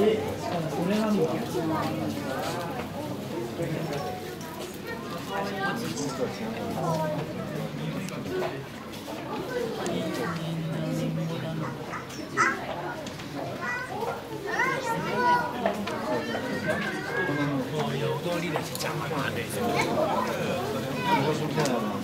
같이 진행하는 거예요. 여돌이는 진짜 말안 해. 이거 좀 편하다.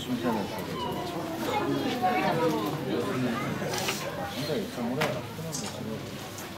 무슨 편하다. 진짜 이상하다. なるほど。